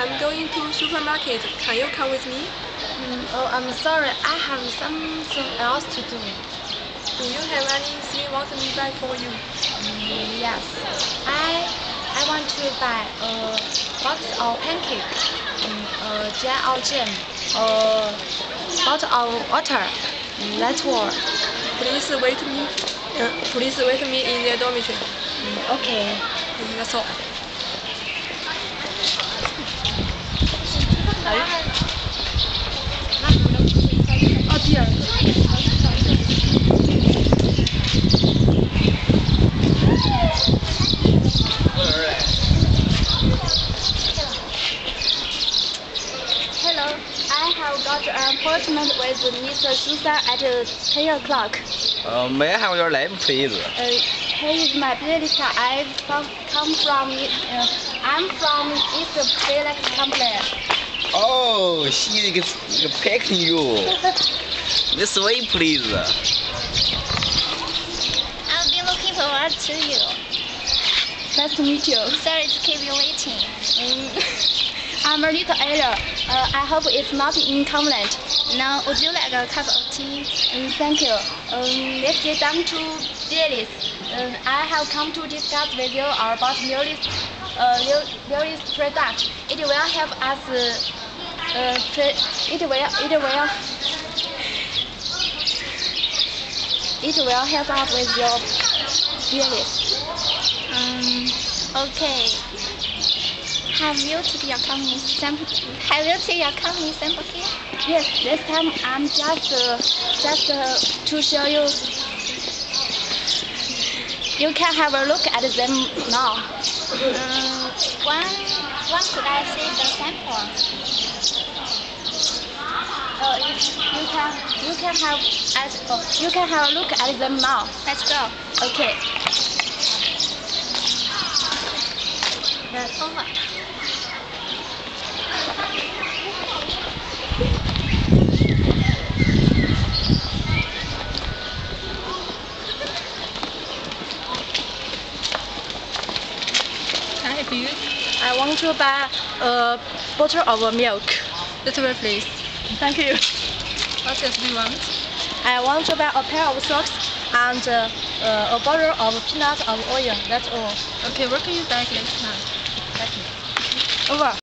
I'm going to supermarket. Can you come with me? Mm, oh, I'm sorry. I have something else to do. Do you have anything you want me buy for you? Mm, yes. I I want to buy a box of pancake, mm, a jar of jam, a bottle of water. Mm, That's all. Please wait me. Uh, please wait me in the dormitory. Mm, Okay. Mm, That's all. Appointment with Mr. Susan at 10 o'clock. Uh, may I have your name, please? Uh, he is my visitor. I from, come from, uh, I'm from East Felix Complex. Oh, she's picking you. This way, please. I'll be looking forward to you. Nice to meet you. Sorry to keep you waiting. I'm a little error. Uh, I hope it's not inconvenient. Now, would you like a cup of tea? Um, thank you. Um, let's get down to business. Um, I have come to discuss with you about newest, uh, new- newest product. It will help us. Uh, uh, it will. It will. It will help us with your business. Um, okay. Have you taken your company sample? Have you taken your company sample here? Yes, this time I'm just uh, just uh, to show you. You can have a look at them now. Um, when, when could I see the sample? Uh, you, you can you can have at oh, you can have a look at them now. Let's go. Okay. That's over. I help you? I want to buy a bottle of milk. This way, please. Thank you. What else do you want? I want to buy a pair of socks and uh, uh, a bottle of peanut of oil. That's all. Okay, where can you buy next time? Over.